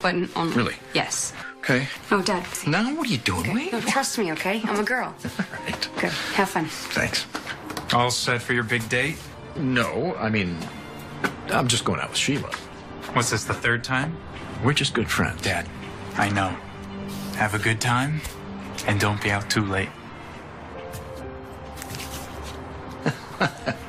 button only. Really? Yes. Okay. No, Dad. Now what are you doing? Okay. Wait. No, trust me, okay? I'm a girl. All right. Good. Have fun. Thanks. All set for your big date? No, I mean, I'm just going out with Sheila. What's this, the third time? We're just good friends. Dad, I know. Have a good time, and don't be out too late.